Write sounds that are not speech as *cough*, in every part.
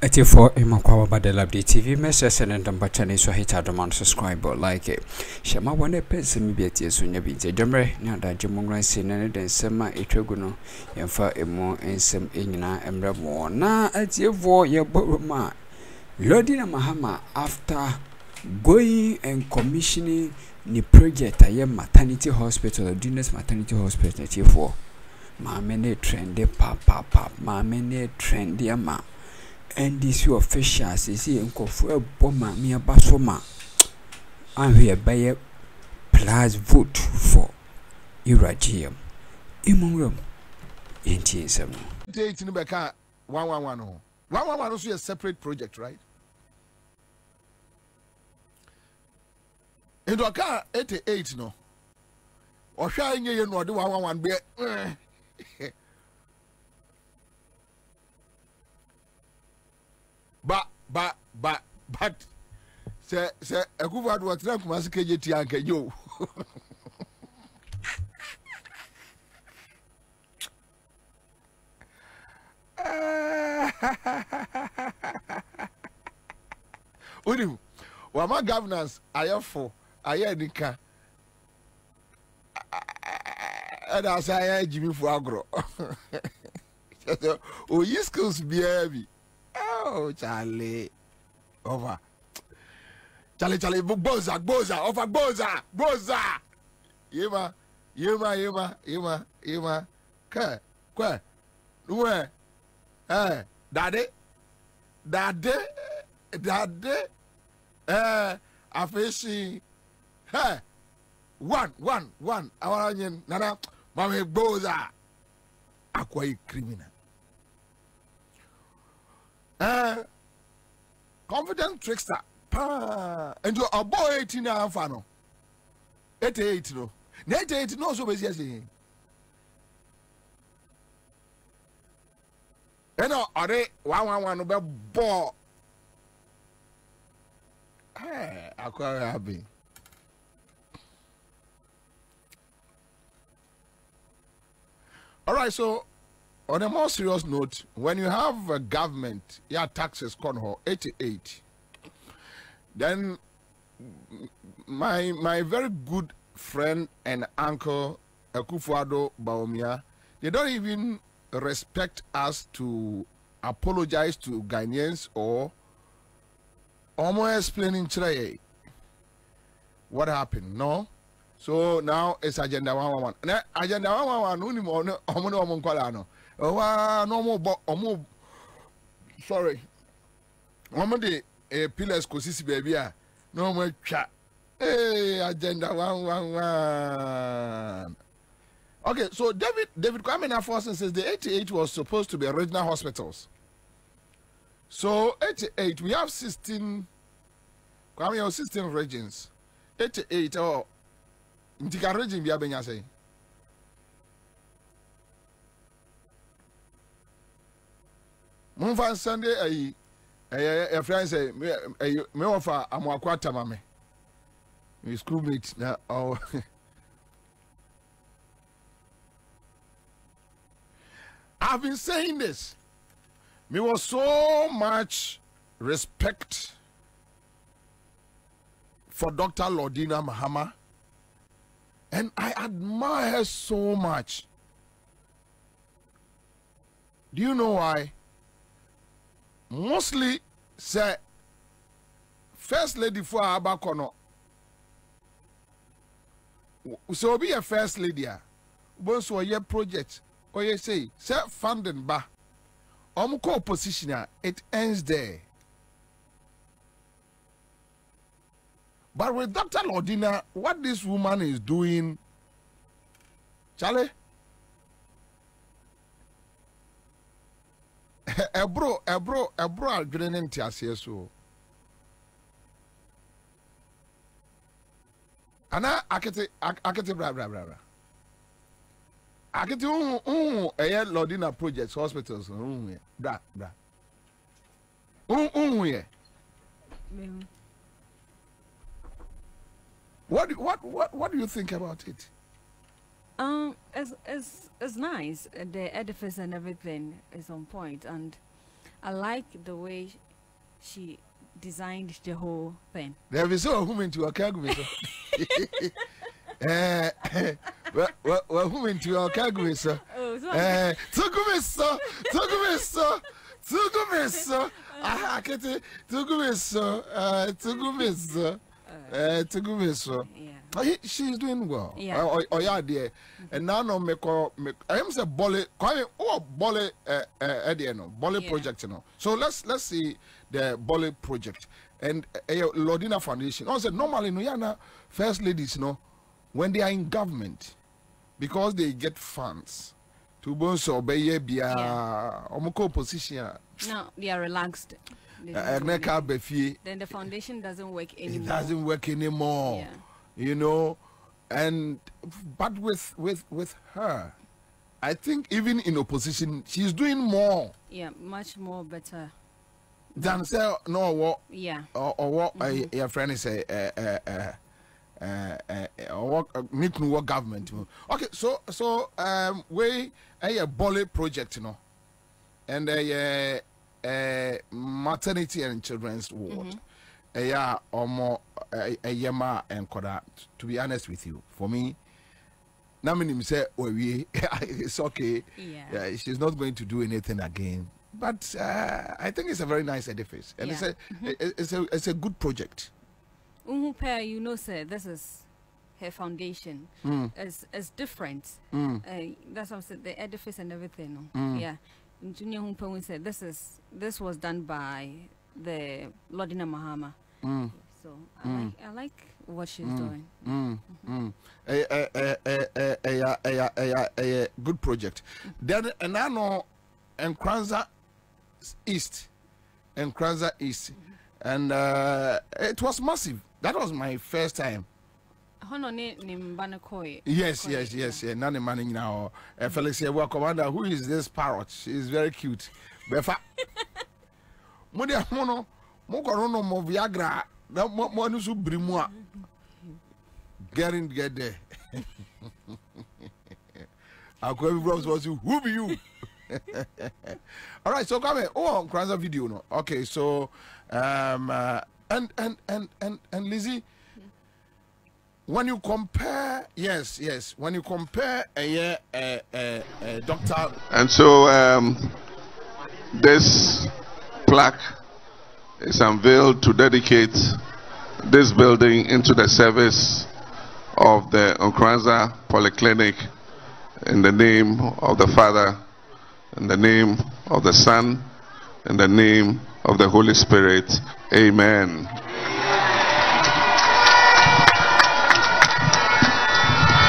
ɛtifoɔ ɛmakɔ awaba de labde tv mɛsɛ sɛ ne ndɔmba kyɛne so hita adoma no subscribe like hyɛ ma wɔne pɛ nsɛm bi atie so nya bi nti adwammerɛ ne adagye mu nwura nsi ne ne de nsɛm a ɛtwa gu no yɛmfa ɛmu nsɛm nyinaa mmerɛ mɔ na atiefoɔ yɛbɔ mu a lodina mahama after going and commissioning ne project a maternity hospital adunas maternity hospital atiefoɔ maame ne trende papapa maame ne trende ama ndc officials sisi nkɔfoɔ ɛbɔ maame aba so ma ahwɛ ɛbɛyɛ plus vote for iragyeɛ emu nwura mu yɛntie nsɛm no. eight ni bɛka one one one ho one one one nso yɛ separate project right? Nti ɔka eighty eight no. Ɔhwɛ a nye yɛ no ɔde one one one bɛ *laughs* ba ba but sɛ sɛ ɛkufu ado ɔtena nkuma se kegye tia nkegye o. *laughs* Wonim wama governance ayɛ fo ayɛ nika. Ɛna asa ayɛ agyimifo agorɔ. *laughs* Oyi skills biara bi oh Charlie. Over. Charlie Charlie gboza gboza over gboza gboza yema yema yema yema yema. Kẹ kẹ nuwẹ ẹ dade dade dade ẹ afeesi ẹ one one one. Awara nye nana maame gboza akwa yi criminal. Uh, confident trickster. Paa. Nti ɔbɔ eighteen na afa no. Eighty eight no. Na eighty eight no nso bɛ si ɛsɛ ɛna ɔde one one one no bɛ bɔ. Ɛɛ akɔ ayɛ abi. All right, so on a more serious note, when you have a government, yeah, taxes corner 88, Then my my very good friend and uncle Ekufuado Baomia, they don't even respect us to apologize to Ghanaians or almost explaining today what happened. No. So now it's agenda 111. Na agenda 111 no ni mo no omo no omo nkwala no. Wa no mo bo omo sorry. Omo de eh, pillars kò sisi baabi a na ọmọ atwa ee agenda one one one. Okay so david david kwame naforson says the 88 was supposed to be original hospitals. So 88 we have 16 kwame have 16 regions. 88 oh nti ka region bi abɛnya sɛn. momfa nsɛnde ayi me schoolmate na ɔwɔ I've been saying this. Me was so much respect for Dr. Lordina Mahama, and I admire her so much. Do you know why? Mostly sɛ first lady fo a abakɔ no sɛ obi yɛ first lady a wobɛhu sɛ ɔyɛ project ɔyɛ sei sɛ funding ba ɔmo kɔ opposition a it ends there. But with dr lordina what this woman is doing charlie ɛboro ɛboro ɛboro adwene ne nteaseɛ so. Ana akete akete bra bra bra bra. Akete huhu huhu ɛyɛ lɔdina projects hospitals huhu yɛ. Bra bra. Huhu yɛ. What what what what do you think about it. Um, it's, it's, it's nice. Uh, The edifice and everything is on point, and I like the way she designed the whole thing. There is so woman to a. *laughs* Eh, *laughs* well, woman to a cagu, sir. *laughs* Oh, so Eh, Tugumissa, Tugumissa, Tugumissa. Ah, Kitty, Tugumissa, uh, Tugumissa, uh, Tugumissa. yeah. Uh, he, she's doing well. Yeah. Oh, oh, yeah, dear. And now no call me. I am say Bolly. Kwame, oh Bolly. Uh, uh, Eddie, no Bolly Yeah. project, you know. So let's let's see the Bolly project and uh, uh, Lordina Foundation. Also, normally no yana first ladies, no, when they are in government, because they get funds to bonso obey bia Yeah. omoko position. a, Now they are relaxed. They Uh, don't do Neka anything. befie. then the foundation doesn't work anymore. it doesn't work anymore Yeah. you know and but with with with her i think even in opposition she's doing more Yeah, much more better. than say no what Yeah. or, or what uh, your friend is a uh, uh, uh, uh, uh, what uh, government. Okay, so so um we a Bolly project, you know, and a uh, maternity and children's ward. A yeah, or more a yama and koda. To be honest with you, for me, na me say we it's okay. Yeah. Yeah, she's not going to do anything again. But uh, I think it's a very nice edifice, and it's Yeah. a it- it's a it's a good project. Pair, you know, sir, this is her foundation. Mm. It's, it's different. Mm. Uh, that's what I'm saying, the edifice and everything. no? Yeah. Junior Humpong said this is this was done by the Lordina Mahama. Mm. So I, mm. like, I like what she's doing. A good project. Then and I know and Kranza East and Kranza East, and uh, it was massive. That was my first time. Hono ne ne mba ne kɔɛ. Yes, yes, yeah. yes, yeah. None manning now. Uh, Felix, yeah, well, commander, who is this parrot? She's very cute. Befa. *laughs* Mo de mo no, mo ko no mo Viagra. Na mo mo anu so biri mu a. Getting get there. Akwa bi bros was who be you? *laughs* All right, so come here. Oh, Kranza video no. Okay, so um uh, and and and and and Lizzie when you compare yes yes when you compare a a a a doctor And so um, this plaque is unveiled to dedicate this building into the service of the Nkranza Polyclinic in the name of the Father, in the name of the Son, in the name of the Holy Spirit. Amen.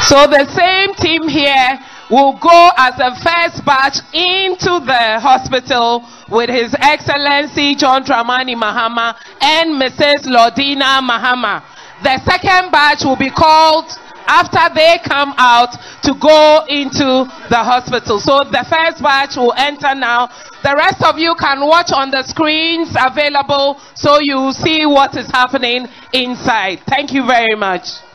So the same team here will go as a first batch into the hospital with His Excellency John Dramani Mahama and Mrs. Lordina Mahama. The second batch will be called after they come out to go into the hospital. So the first batch will enter now. The rest of you can watch on the screens available so you see what is happening inside. Thank you very much.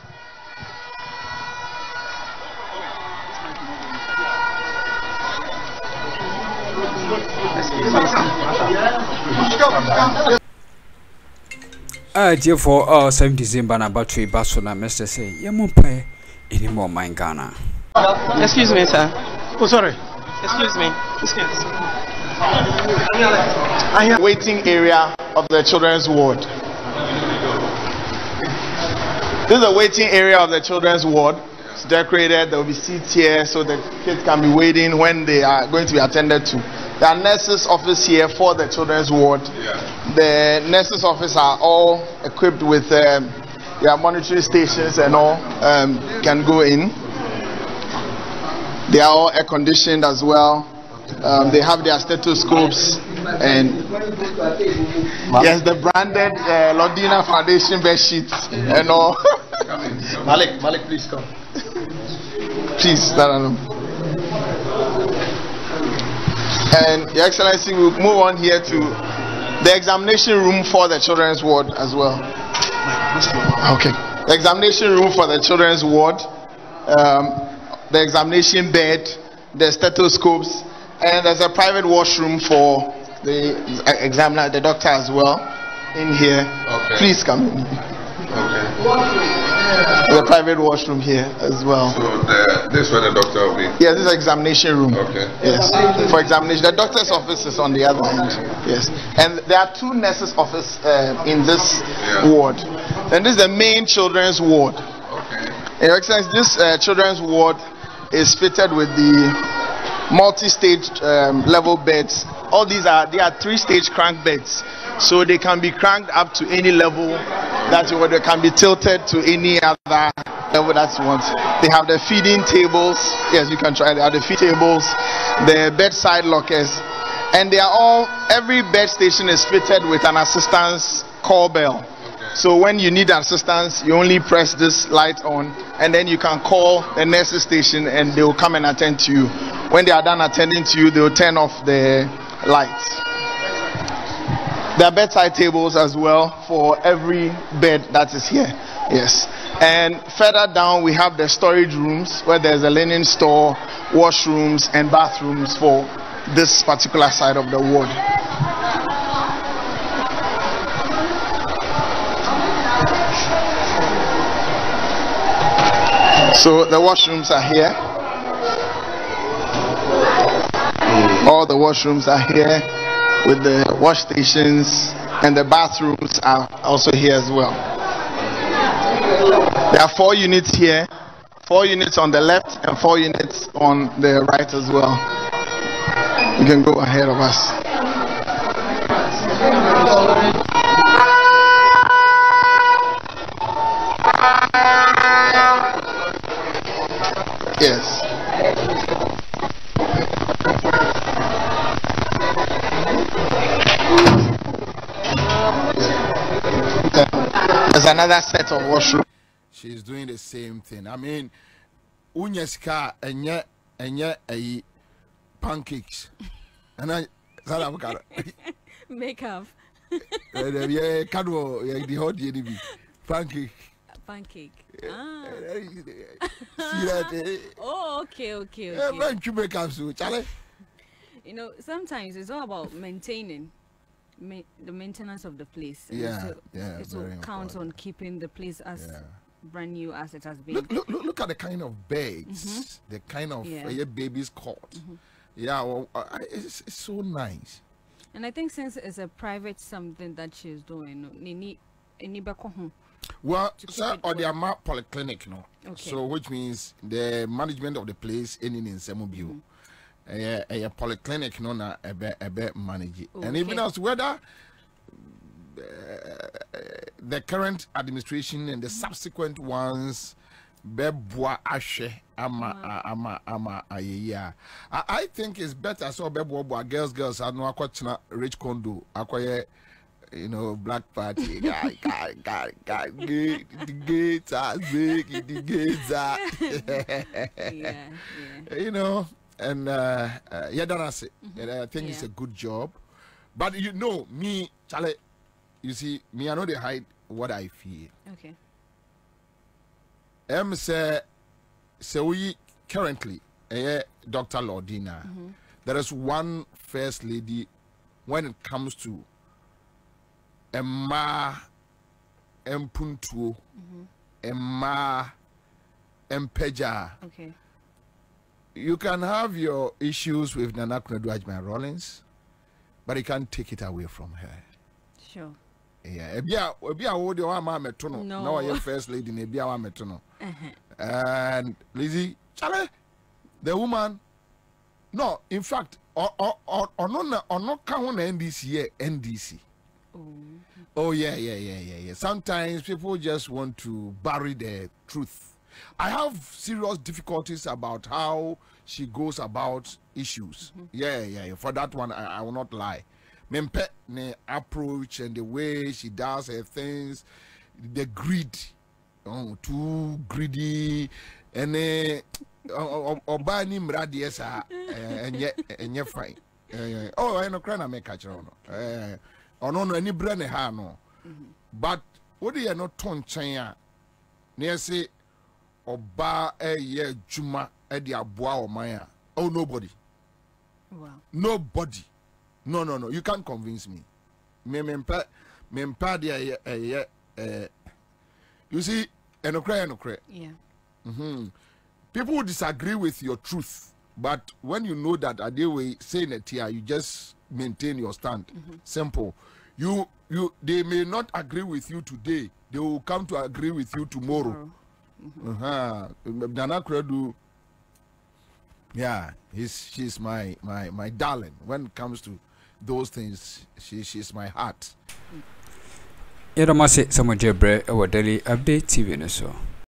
A tiefoɔ a ɔsɛm december na battery ba so na mɛsɛ sɛ yɛmmɔ mpaeɛ ɛnim ɔman ghana Excuse me, sir. Oh, sorry. Excuse me. Excuse me. Waiting area of the children's ward. This is the waiting area of the children's ward. It's decorated. There will be seats here so the kids can be waiting when they are going to be attended to. There are nurses' office here for the children's ward. The nurses' office are all equipped with um, their monitoring stations and all. Um, can go in. They are all air conditioned as well. Um, they have their stethoscopes and yes, the branded uh, Lordina Foundation bed sheets and all. Malik, Malik, please come. *laughs* Please stand on. And Your Excellency, we'll move on here to the examination room for the children's ward as well. Okay. The examination room for the children's ward, um, the examination bed, the stethoscopes, and there's a private washroom for the examiner, the doctor as well, in here. Okay. Please come in. Okay. The private washroom here as well. So the, this is where the doctor will be. Yes, this is examination room. Okay. Yes, for examination. The doctor's office is on the other end. Yes, and there are two nurses' office uh, in this Yeah. ward. And this is the main children's ward. Okay. Your Excellency, this uh, children's ward is fitted with the multi-stage um, level beds. All these are they are three-stage crank beds, so they can be cranked up to any level that want. They can be tilted to any other level that you want. They have the feeding tables. Yes, you can try. They have the feed tables, the bedside lockers, and they are all. Every bed station is fitted with an assistance call bell. So when you need assistance, you only press this light on, and then you can call the nurses station, and they will come and attend to you. When they are done attending to you, they will turn off the lights. There are bedside tables as well for every bed that is here. Yes. And further down, we have the storage rooms where there's a linen store, washrooms, and bathrooms for this particular side of the ward. So the washrooms are here. All the washrooms are here with the wash stations and the bathrooms are also here as well. There are four units here, four units on the left and four units on the right as well. You can go ahead of us. Yes. There's another set of washroom. she's doing the same thing. I mean, unya sika enye enye ayi pancakes. *laughs* And I said I'm kind Makeup, of yeah kado yeah the hot the bi pancake. pancake. Eh, ah. Eh, eh, see that? eh? *laughs* Oh, okay, okay, Eh, okay. man, you make up so chale. You know, sometimes it's all about maintaining ma- the maintenance of the place. Yeah, so yeah, It will count important. on keeping the place as Yeah. brand new as it has been. Look, look, look, look at the kind of beds, the kind of Yeah. uh, yeah, baby's cot. Yeah, well, uh, it's, it's so nice. And I think since it's a private something that she's doing, no, ni ni ni bɛkɔ ho. Well, sir, or the. Ama Polyclinic, no. Okay. So, which means the management of the place in in Semubio. A, a, polyclinic, no, na a be manage. It. And even as whether uh, the current administration and the subsequent ones bɛboa ahwɛ ama ama. ama ayeyi a I, think it's better sɛ ɔbɛboaboa girls girls ano akɔtena rich condo akɔyɛ you know black party *laughs* guy guy guy guy gate the gates are big the gates are *laughs* *laughs* you know and uh, uh yeah that's it and I think it's a good job but you know me Charlie you see me I know they hide what I feel Okay. M say say we currently eh, Dr. Lordina. there is one first lady when it comes to Emma Empuntuo, Emma Empeja. Okay. You can have your issues with Nana Konadu Rawlings, but you can't take it away from her. Sure. Yeah, ebi a ebi a wo de wa ma meto no No. na wa ye first lady na ebi a wa meto no. Uh-huh. And Lizzie, chale, the woman, no, in fact, or or na ono ka ho na NDC here, NDC. Oh. oh yeah, yeah, yeah, yeah, yeah. Sometimes people just want to bury the truth. I have serious difficulties about how she goes about issues. Yeah, yeah, yeah. For that one, I, I will not lie. Mempe ne approach and the way she does her things, the greed, oh, too greedy, and ọbaa ni mmara deɛ saa. Eh, ɛnyɛ ɛnyɛ fine. Eh, oh ɛno kora na meka kyerɛ no Eh, ɔno no ani berɛ ne ha no. But wode yɛ no to nkyɛn a na yɛse ɔbaa ɛyɛ adwuma de aboa ɔman a oh nobody Wow. nobody No, no, no. You can't convince me. Me me mpa me mpa de ɛyɛ ɛyɛ ɛɛ. You see, enokra enokra. Yeah. People will disagree with your truth, but when you know that way saying it here, you just maintain your stand. Simple. You you they may not agree with you today. They will come to agree with you tomorrow. Uh-huh. Nana Kredu. Yeah, he's she's my my my darling. When it comes to those things, she she's my heart. yɛdɔm ase sɛ mogye berɛ ɛwɔ daily update tv no so